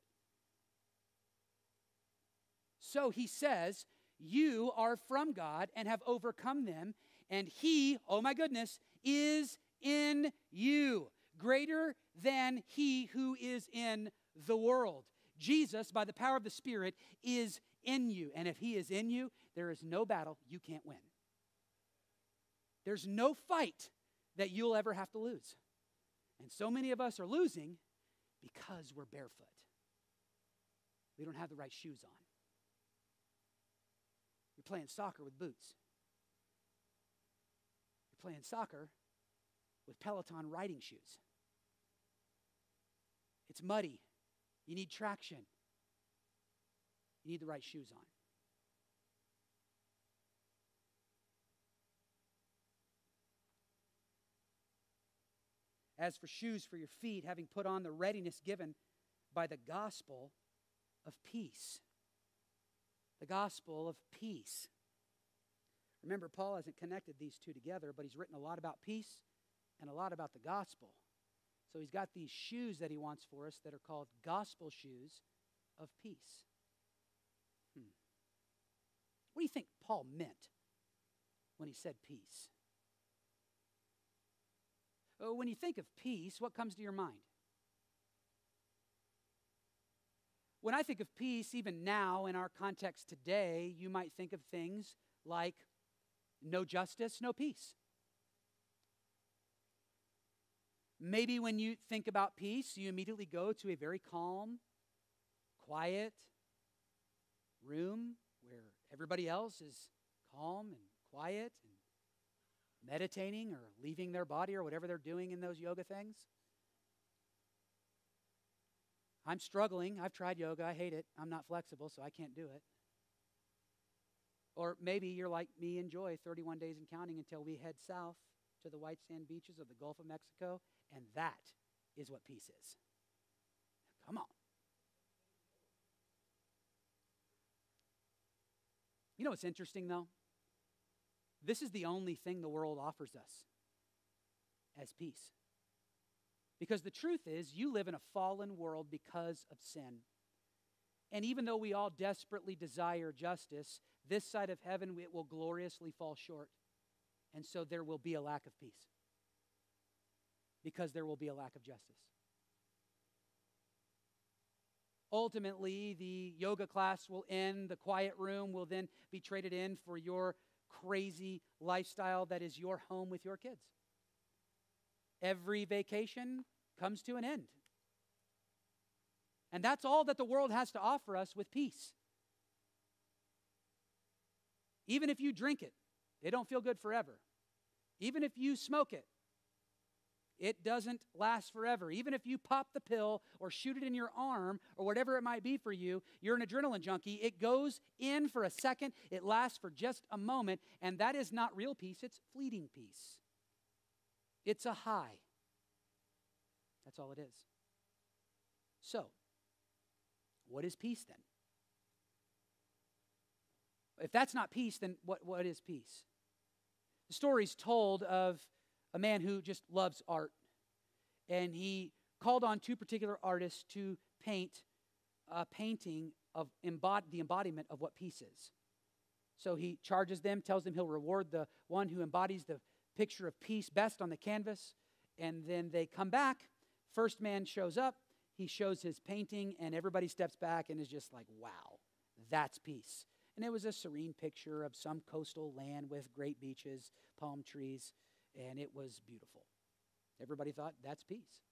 So he says, You are from God and have overcome them, and he, oh my goodness, is in you greater than he who is in the world. Jesus, by the power of the Spirit, is in you. And if he is in you, there is no battle you can't win. There's no fight that you'll ever have to lose. And so many of us are losing because we're barefoot. We don't have the right shoes on. You're playing soccer with boots. You're playing soccer with Peloton riding shoes. It's muddy. You need traction. You need the right shoes on. As for shoes for your feet, having put on the readiness given by the gospel of peace. the gospel of peace. Remember, Paul hasn't connected these two together, but he's written a lot about peace and a lot about the gospel. So he's got these shoes that he wants for us that are called gospel shoes of peace. Hmm. What do you think Paul meant when he said peace? Oh, when you think of peace, what comes to your mind? When I think of peace, even now in our context today, you might think of things like no justice, no peace. Maybe when you think about peace, you immediately go to a very calm, quiet room where everybody else is calm and quiet and meditating or leaving their body or whatever they're doing in those yoga things. I'm struggling. I've tried yoga. I hate it. I'm not flexible, so I can't do it. Or maybe you're like me and Joy, 31 days and counting until we head south to the white sand beaches of the Gulf of Mexico, and that is what peace is. Come on. You know what's interesting, though? This is the only thing the world offers us as peace. Because the truth is, you live in a fallen world because of sin. And even though we all desperately desire justice, this side of heaven it will gloriously fall short. And so there will be a lack of peace. Because there will be a lack of justice. Ultimately, the yoga class will end. The quiet room will then be traded in for your crazy lifestyle that is your home with your kids. Every vacation comes to an end. And that's all that the world has to offer us with peace. Even if you drink it, it don't feel good forever. Even if you smoke it, it doesn't last forever. Even if you pop the pill or shoot it in your arm or whatever it might be for you, you're an adrenaline junkie. It goes in for a second, it lasts for just a moment, and that is not real peace, it's fleeting peace. It's a high. That's all it is. So, what is peace then? If that's not peace, then what, what is peace? The story's told of a man who just loves art. And he called on two particular artists to paint a painting of embod- the embodiment of what peace is. So he charges them, tells them he'll reward the one who embodies the picture of peace best on the canvas. And then they come back. First man shows up, he shows his painting, and everybody steps back and is just like, wow, that's peace. And it was a serene picture of some coastal land with great beaches, palm trees, and it was beautiful. Everybody thought, that's peace.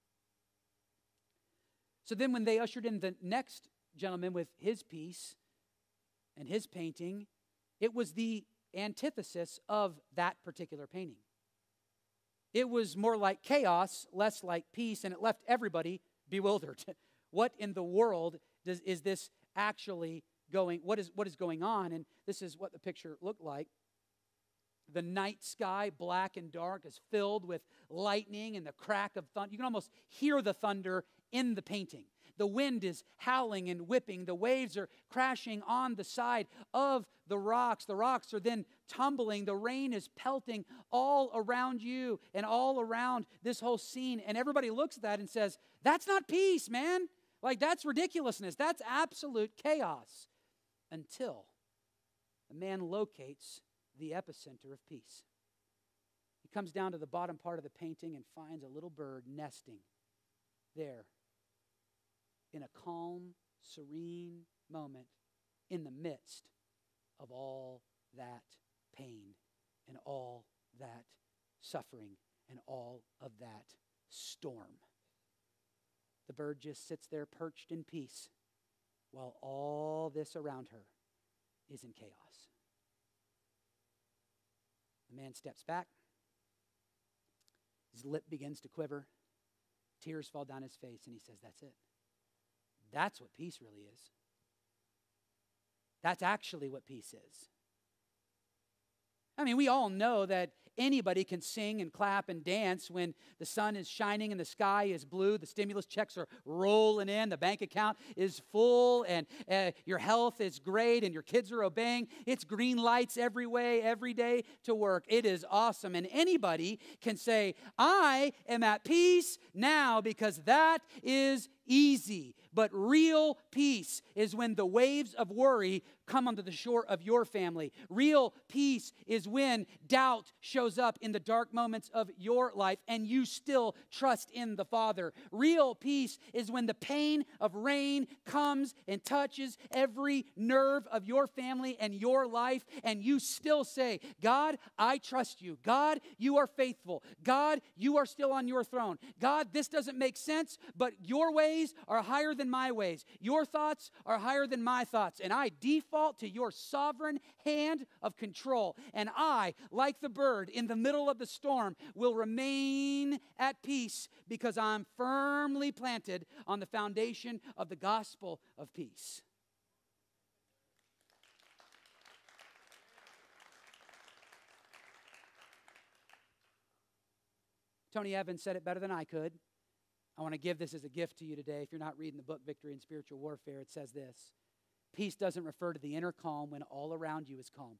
So then, when they ushered in the next gentleman with his piece and his painting, it was the antithesis of that particular painting. It was more like chaos, less like peace, and it left everybody bewildered. what in the world does, is this actually going? What is, what is going on? And this is what the picture looked like. The night sky, black and dark, is filled with lightning and the crack of thunder. You can almost hear the thunder in the painting. The wind is howling and whipping. The waves are crashing on the side of the rocks. The rocks are then tumbling. The rain is pelting all around you and all around this whole scene. And everybody looks at that and says, That's not peace, man. Like, that's ridiculousness. That's absolute chaos. Until a man locates the epicenter of peace. He comes down to the bottom part of the painting and finds a little bird nesting there in a calm, serene moment in the midst of all that pain and all that suffering and all of that storm. The bird just sits there perched in peace while all this around her is in chaos. The man steps back. His lip begins to quiver. Tears fall down his face, and he says, That's it. That's what peace really is. That's actually what peace is. I mean, we all know that anybody can sing and clap and dance when the sun is shining and the sky is blue, the stimulus checks are rolling in, the bank account is full, and uh, your health is great, and your kids are obeying. It's green lights every way, every day to work. It is awesome. And anybody can say, I am at peace now because that is easy. But real peace is when the waves of worry come onto the shore of your family. Real peace is when doubt shows up in the dark moments of your life and you still trust in the Father. Real peace is when the pain of rain comes and touches every nerve of your family and your life, and you still say, God, I trust you. God, you are faithful. God, you are still on your throne. God, this doesn't make sense, but your ways are higher than my ways. Your thoughts are higher than my thoughts, and I default default to your sovereign hand of control. And I, like the bird in the middle of the storm, will remain at peace because I'm firmly planted on the foundation of the gospel of peace. Tony Evans said it better than I could. I want to give this as a gift to you today. If you're not reading the book Victory in Spiritual Warfare, it says this Peace doesn't refer to the inner calm when all around you is calm.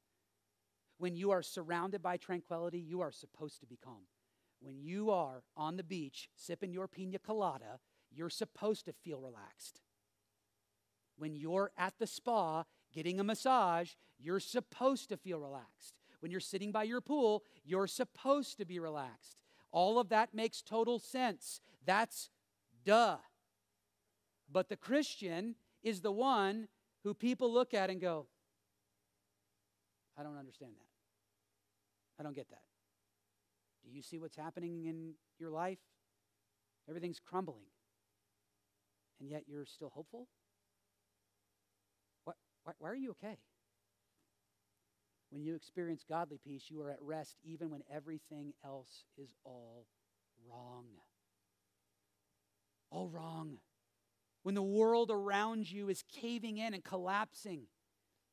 When you are surrounded by tranquility, you are supposed to be calm. When you are on the beach sipping your pina colada, you're supposed to feel relaxed. When you're at the spa getting a massage, you're supposed to feel relaxed. When you're sitting by your pool, you're supposed to be relaxed. All of that makes total sense. That's duh. But the Christian is the one who people look at and go, I don't understand that. I don't get that. Do you see what's happening in your life? Everything's crumbling. And yet you're still hopeful? What, why, why are you okay? When you experience godly peace, you are at rest even when everything else is all wrong. All wrong when the world around you is caving in and collapsing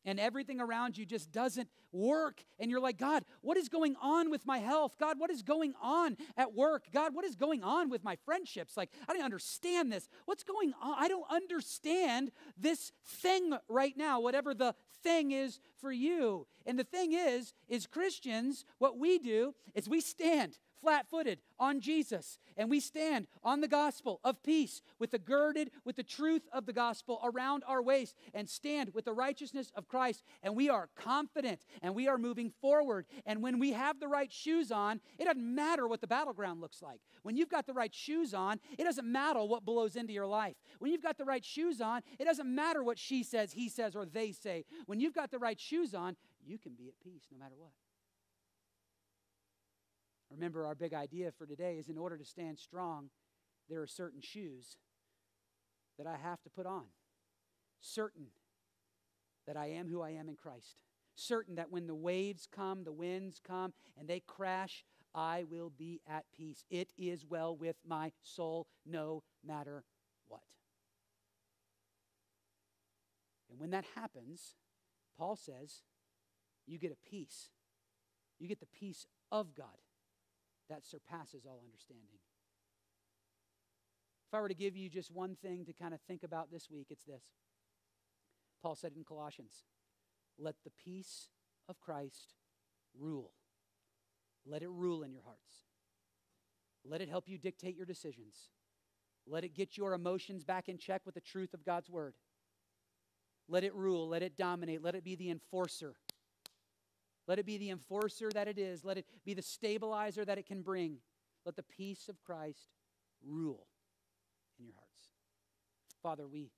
and everything around you just doesn't work. And you're like, God, what is going on with my health? God, what is going on at work? God, what is going on with my friendships? Like, I don't understand this. What's going on? I don't understand this thing right now, whatever the thing is for you. And the thing is, is Christians, what we do is we stand flat footed on Jesus and we stand on the gospel of peace with the girded with the truth of the gospel around our waist and stand with the righteousness of Christ and we are confident and we are moving forward. And when we have the right shoes on it doesn't matter what the battleground looks like. When you've got the right shoes on it doesn't matter what blows into your life. When you've got the right shoes on it doesn't matter what she says he says or they say. When you've got the right shoes on you can be at peace no matter what Remember, our big idea for today is in order to stand strong, there are certain shoes that I have to put on. Certain that I am who I am in Christ. Certain that when the waves come, the winds come, and they crash, I will be at peace. It is well with my soul, no matter what. And when that happens, Paul says, you get a peace. You get the peace of God that surpasses all understanding. If I were to give you just one thing to kind of think about this week, it's this. Paul said in Colossians, let the peace of Christ rule. Let it rule in your hearts. Let it help you dictate your decisions. Let it get your emotions back in check with the truth of God's word. Let it rule. Let it dominate. Let it be the enforcer let it be the enforcer that it is. Let it be the stabilizer that it can bring. Let the peace of Christ rule in your hearts. Father, we